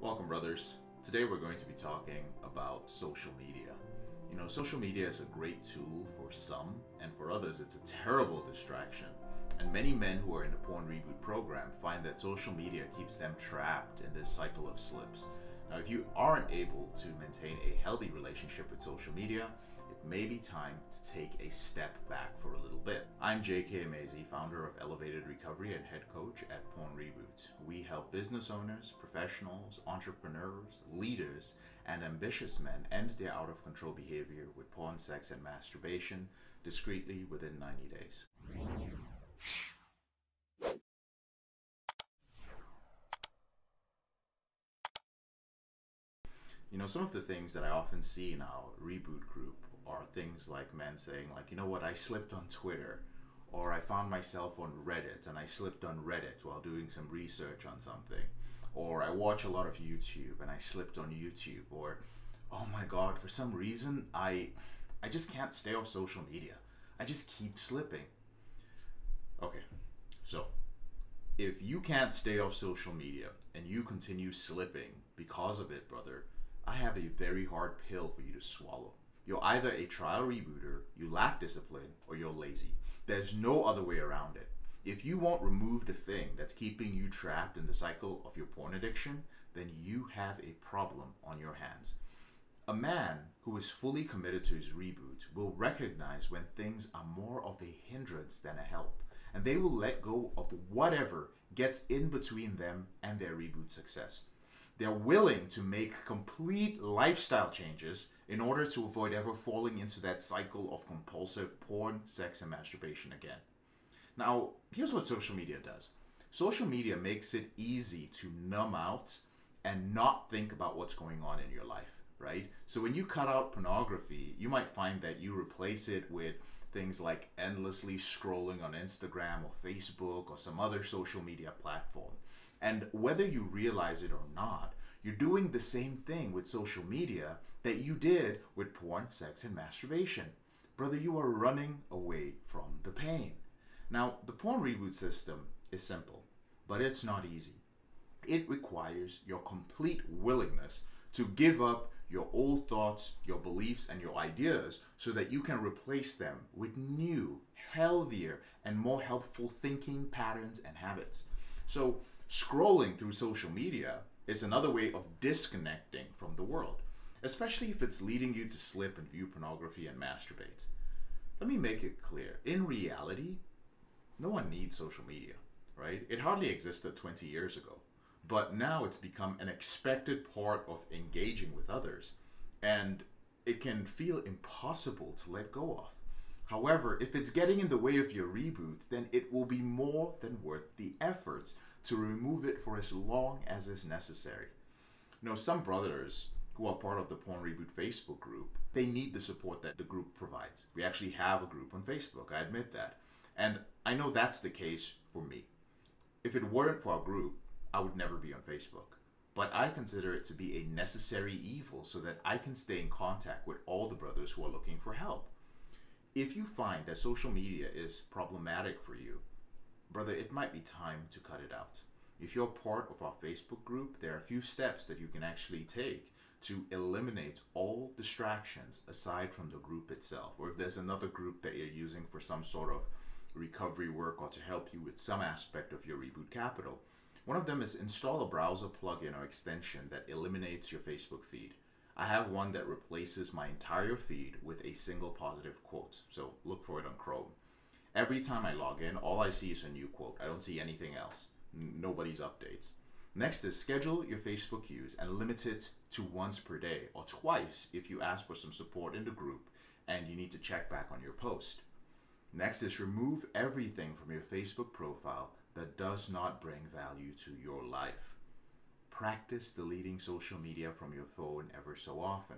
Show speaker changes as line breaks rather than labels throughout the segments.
Welcome, brothers. Today we're going to be talking about social media. You know, social media is a great tool for some, and for others, it's a terrible distraction. And many men who are in the Porn Reboot program find that social media keeps them trapped in this cycle of slips. Now, if you aren't able to maintain a healthy relationship with social media, it may be time to take a step back for a little bit. I'm JK Emezi, founder of Elevated Recovery and head coach at Porn Reboot. We help business owners, professionals, entrepreneurs, leaders, and ambitious men end their out of control behavior with porn, sex, and masturbation discreetly within 90 days. You know, some of the things that I often see in our reboot group are things like men saying, like, you know what, I slipped on Twitter, or I found myself on Reddit and I slipped on Reddit while doing some research on something, or I watch a lot of YouTube and I slipped on YouTube, or oh my god, for some reason I I just can't stay off social media. I just keep slipping. Okay, so if you can't stay off social media and you continue slipping because of it, brother, I have a very hard pill for you to swallow. You're either a trial rebooter, you lack discipline, or you're lazy. There's no other way around it. If you won't remove the thing that's keeping you trapped in the cycle of your porn addiction, then you have a problem on your hands. A man who is fully committed to his reboot will recognize when things are more of a hindrance than a help, and they will let go of whatever gets in between them and their reboot success. They're willing to make complete lifestyle changes in order to avoid ever falling into that cycle of compulsive porn, sex, and masturbation again. Now, here's what social media does social media makes it easy to numb out and not think about what's going on in your life, right? So when you cut out pornography, you might find that you replace it with things like endlessly scrolling on Instagram or Facebook or some other social media platform. And whether you realize it or not, you're doing the same thing with social media that you did with porn, sex, and masturbation. Brother, you are running away from the pain. Now, the porn reboot system is simple, but it's not easy. It requires your complete willingness to give up your old thoughts, your beliefs, and your ideas so that you can replace them with new, healthier, and more helpful thinking patterns and habits. So, Scrolling through social media is another way of disconnecting from the world, especially if it's leading you to slip and view pornography and masturbate. Let me make it clear in reality, no one needs social media, right? It hardly existed 20 years ago, but now it's become an expected part of engaging with others, and it can feel impossible to let go of. However, if it's getting in the way of your reboot, then it will be more than worth the effort to remove it for as long as is necessary. You know, some brothers who are part of the Porn Reboot Facebook group, they need the support that the group provides. We actually have a group on Facebook, I admit that. And I know that's the case for me. If it weren't for our group, I would never be on Facebook. But I consider it to be a necessary evil so that I can stay in contact with all the brothers who are looking for help. If you find that social media is problematic for you, brother, it might be time to cut it out. If you're part of our Facebook group, there are a few steps that you can actually take to eliminate all distractions aside from the group itself. Or if there's another group that you're using for some sort of recovery work or to help you with some aspect of your reboot capital, one of them is install a browser plugin or extension that eliminates your Facebook feed. I have one that replaces my entire feed with a single positive quote. So look for it on Chrome. Every time I log in, all I see is a new quote. I don't see anything else. Nobody's updates. Next is schedule your Facebook use and limit it to once per day or twice if you ask for some support in the group and you need to check back on your post. Next is remove everything from your Facebook profile that does not bring value to your life. Practice deleting social media from your phone ever so often.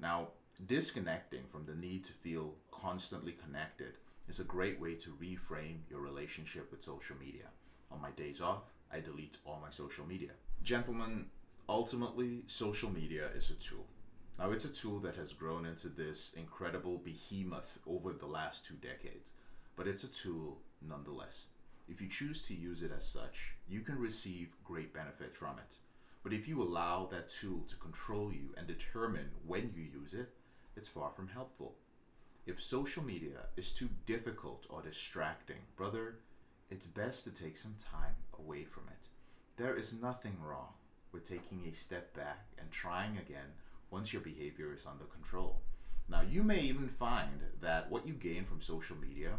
Now, disconnecting from the need to feel constantly connected is a great way to reframe your relationship with social media. On my days off, I delete all my social media. Gentlemen, ultimately, social media is a tool. Now, it's a tool that has grown into this incredible behemoth over the last two decades, but it's a tool nonetheless. If you choose to use it as such, you can receive great benefit from it. But if you allow that tool to control you and determine when you use it, it's far from helpful. If social media is too difficult or distracting, brother, it's best to take some time away from it. There is nothing wrong with taking a step back and trying again once your behavior is under control. Now, you may even find that what you gain from social media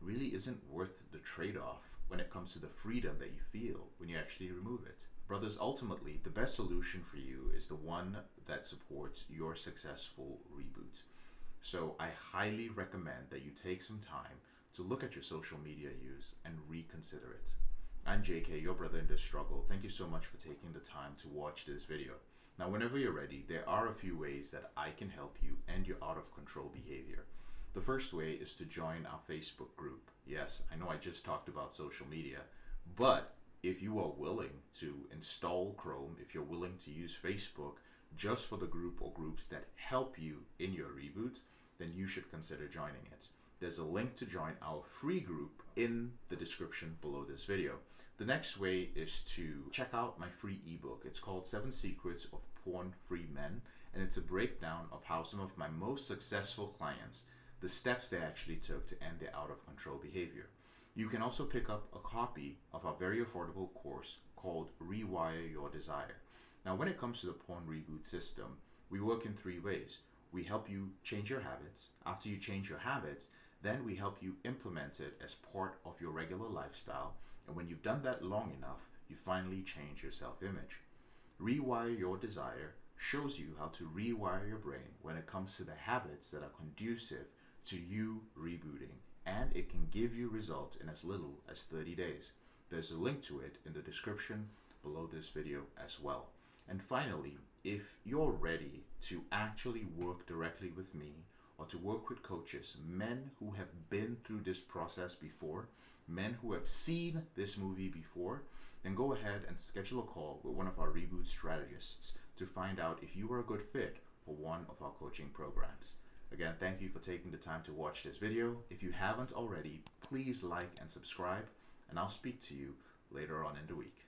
really isn't worth the trade off when it comes to the freedom that you feel when you actually remove it. Brothers, ultimately, the best solution for you is the one that supports your successful reboot. So, I highly recommend that you take some time to look at your social media use and reconsider it. I'm JK, your brother in this struggle. Thank you so much for taking the time to watch this video. Now, whenever you're ready, there are a few ways that I can help you end your out of control behavior. The first way is to join our Facebook group. Yes, I know I just talked about social media, but if you are willing to install Chrome, if you're willing to use Facebook just for the group or groups that help you in your reboot, then you should consider joining it. There's a link to join our free group in the description below this video. The next way is to check out my free ebook. It's called Seven Secrets of Porn Free Men, and it's a breakdown of how some of my most successful clients, the steps they actually took to end their out of control behavior. You can also pick up a copy of our very affordable course called Rewire Your Desire. Now, when it comes to the porn reboot system, we work in three ways. We help you change your habits. After you change your habits, then we help you implement it as part of your regular lifestyle. And when you've done that long enough, you finally change your self image. Rewire Your Desire shows you how to rewire your brain when it comes to the habits that are conducive to you rebooting. And it can give you results in as little as 30 days. There's a link to it in the description below this video as well. And finally, if you're ready to actually work directly with me or to work with coaches, men who have been through this process before, men who have seen this movie before, then go ahead and schedule a call with one of our reboot strategists to find out if you are a good fit for one of our coaching programs. Again, thank you for taking the time to watch this video. If you haven't already, please like and subscribe, and I'll speak to you later on in the week.